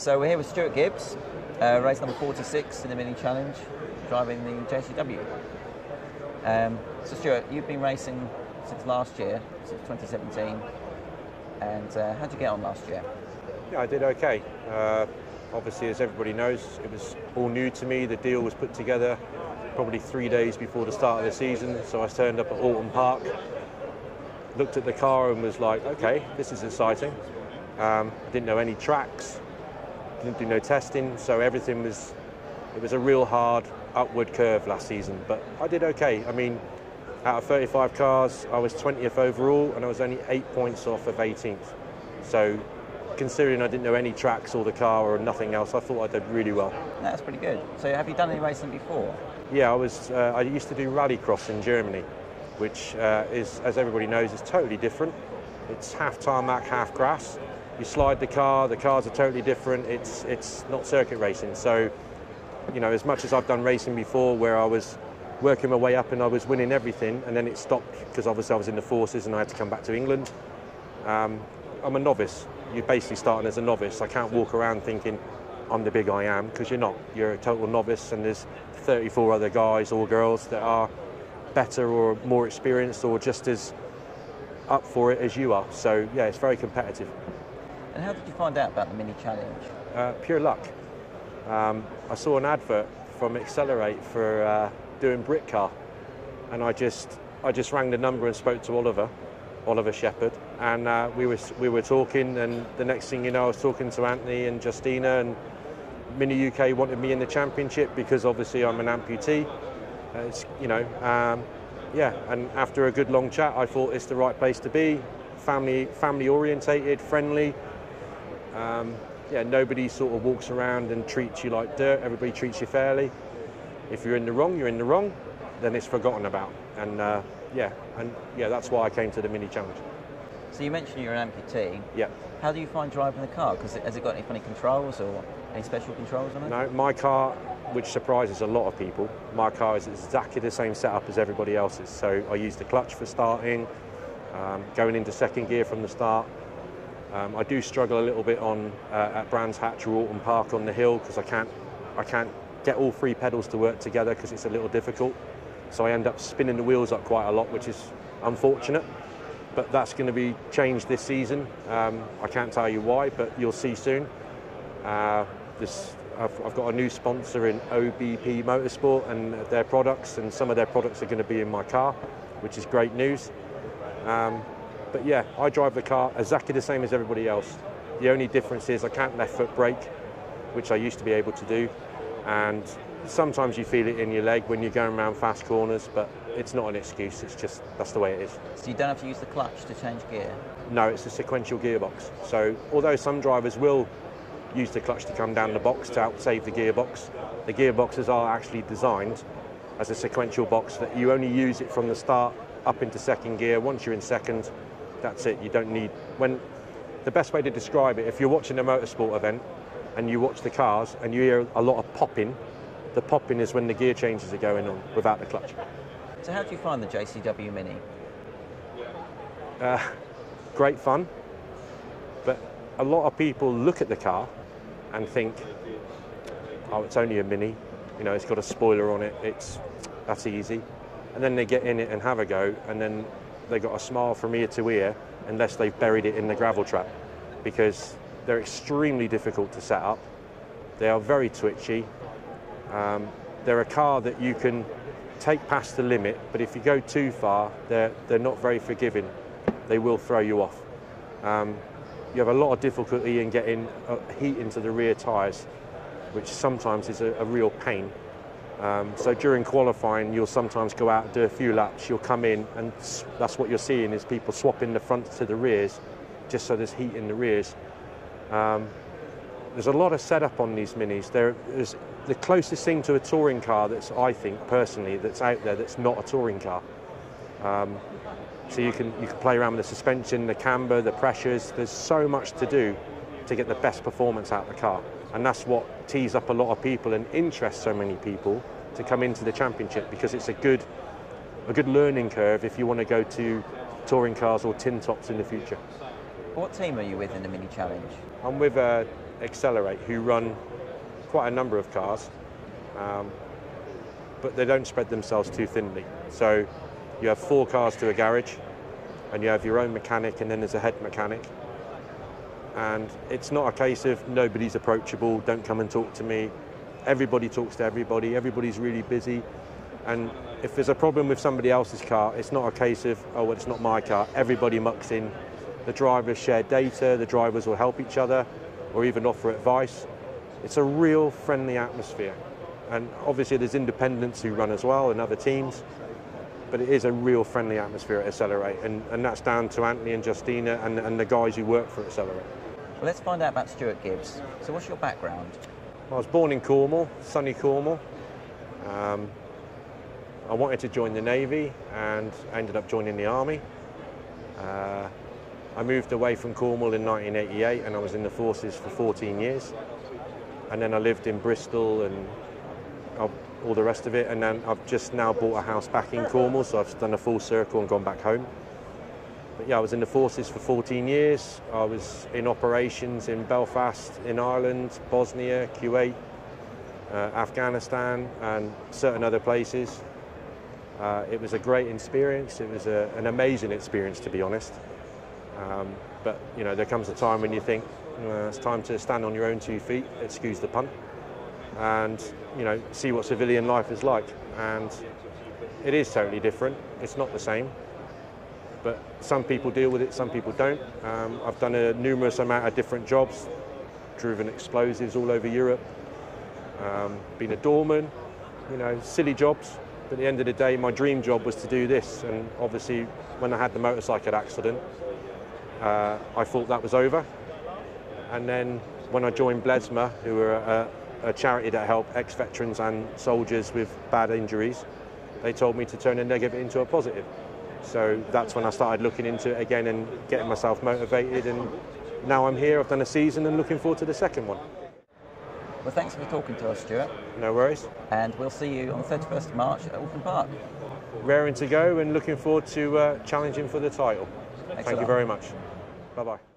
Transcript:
So we're here with Stuart Gibbs, uh, race number 46 in the Mini Challenge, driving the JCW. Um, so Stuart, you've been racing since last year, since 2017, and uh, how'd you get on last year? Yeah, I did okay. Uh, obviously, as everybody knows, it was all new to me. The deal was put together probably three days before the start of the season, so I turned up at Oulton Park, looked at the car and was like, okay, this is exciting. Um, didn't know any tracks, didn't do no testing, so everything was, it was a real hard upward curve last season, but I did okay. I mean, out of 35 cars, I was 20th overall and I was only eight points off of 18th. So considering I didn't know any tracks or the car or nothing else, I thought I did really well. That's pretty good. So have you done any racing before? Yeah, I was. Uh, I used to do rallycross in Germany, which uh, is, as everybody knows, is totally different. It's half tarmac, half grass. You slide the car. The cars are totally different. It's it's not circuit racing. So, you know, as much as I've done racing before, where I was working my way up and I was winning everything, and then it stopped because obviously I was in the forces and I had to come back to England. Um, I'm a novice. You're basically starting as a novice. I can't walk around thinking I'm the big I am because you're not. You're a total novice, and there's 34 other guys or girls that are better or more experienced or just as up for it as you are. So yeah, it's very competitive. And how did you find out about the mini challenge? Uh, pure luck. Um, I saw an advert from Excelr8 for uh, doing Britcar, and I just I just rang the number and spoke to Oliver, Oliver Shepherd, and uh, we were we were talking, and the next thing you know, I was talking to Anthony and Justina, and Mini UK wanted me in the championship because obviously I'm an amputee. Uh, it's, you know, um, yeah. And after a good long chat, I thought it's the right place to be. Family, family orientated, friendly. Um, yeah, nobody sort of walks around and treats you like dirt. Everybody treats you fairly. If you're in the wrong, you're in the wrong. Then it's forgotten about. And uh, yeah, and yeah, that's why I came to the mini challenge. So you mentioned you're an amputee. Yeah. How do you find driving the car? Because has it got any funny controls or any special controls on it? No, my car, which surprises a lot of people, my car is exactly the same setup as everybody else's. So I use the clutch for starting, um, going into second gear from the start. Um, I do struggle a little bit on uh, at Brands Hatch or Oulton Park on the hill because I can't, I can't get all three pedals to work together because it's a little difficult. So I end up spinning the wheels up quite a lot, which is unfortunate. But that's going to be changed this season. Um, I can't tell you why, but you'll see soon. Uh, this, I've, I've, got a new sponsor in OBP Motorsport and their products, and some of their products are going to be in my car, which is great news. Um, but yeah, I drive the car exactly the same as everybody else. The only difference is I can't left foot brake, which I used to be able to do, and sometimes you feel it in your leg when you're going around fast corners, but it's not an excuse, it's just that's the way it is. So you don't have to use the clutch to change gear? No, it's a sequential gearbox. So although some drivers will use the clutch to come down the box to outsave the gearbox. The gearboxes are actually designed as a sequential box that you only use it from the start up into second gear. Once you're in second, that's it. You don't need when the best way to describe it, if you're watching a motorsport event and you watch the cars and you hear a lot of popping, the popping is when the gear changes are going on without the clutch. So how do you find the JCW Mini? Uh, great fun, but a lot of people look at the car and think, oh, it's only a Mini, you know, it's got a spoiler on it, it's that's easy. And then they get in it and have a go, and then they got a smile from ear to ear unless they've buried it in the gravel trap because they're extremely difficult to set up. They are very twitchy. Um, they're a car that you can take past the limit, but if you go too far, they're, they're not very forgiving. They will throw you off. Um, you have a lot of difficulty in getting uh, heat into the rear tyres, which sometimes is a, a real pain. Um, so during qualifying, you'll sometimes go out do a few laps. You'll come in, and that's what you're seeing is people swapping the fronts to the rears, just so there's heat in the rears. Um, there's a lot of setup on these minis. There is the closest thing to a touring car that's I think personally that's out there that's not a touring car. Um, so you can you can play around with the suspension, the camber, the pressures. There's so much to do to get the best performance out of the car, and that's what tees up a lot of people and interests so many people to come into the championship because it's a good a good learning curve if you want to go to touring cars or tin tops in the future. What team are you with in the mini challenge? I'm with uh, Excelr8, who run quite a number of cars, um, but they don't spread themselves too thinly. So you have four cars to a garage, and you have your own mechanic, and then there's a head mechanic. And it's not a case of nobody's approachable, don't come and talk to me. Everybody talks to everybody, everybody's really busy. And if there's a problem with somebody else's car, it's not a case of, oh, well, it's not my car. Everybody mucks in. The drivers share data, the drivers will help each other or even offer advice. It's a real friendly atmosphere. And obviously, there's independents who run as well and other teams, but it is a real friendly atmosphere at Excelr8. And, and that's down to Anthony and Justina and, and the guys who work for Excelr8. Well, let's find out about Stuart Gibbs. So, what's your background? I was born in Cornwall, sunny Cornwall. Um, I wanted to join the Navy and ended up joining the Army. Uh, I moved away from Cornwall in 1988 and I was in the forces for 14 years. And then I lived in Bristol and all the rest of it. And then I've just now bought a house back in Cornwall, so I've done a full circle and gone back home. But yeah, I was in the forces for 14 years. I was in operations in Belfast, in Ireland, Bosnia, Kuwait, uh, Afghanistan, and certain other places. Uh, it was a great experience. It was a, an amazing experience, to be honest. Um, but you know, there comes a time when you think uh, it's time to stand on your own two feet. Excuse the pun, and you know, see what civilian life is like. And it is totally different. It's not the same. But some people deal with it, some people don't. Um, I've done a numerous amount of different jobs, driven explosives all over Europe, um, been a doorman, you know, silly jobs, but at the end of the day, my dream job was to do this. And obviously, when I had the motorcycle accident, uh, I thought that was over. And then when I joined Blesma, who were a, a charity that help ex-veterans and soldiers with bad injuries, they told me to turn a negative into a positive. So that's when I started looking into it again and getting myself motivated. And now I'm here, I've done a season and looking forward to the second one. Well, thanks for talking to us, Stuart. No worries. And we'll see you on the 31st of March at Oulton Park. Raring to go and looking forward to uh, challenging for the title. Thanks Thank you very much. Bye bye.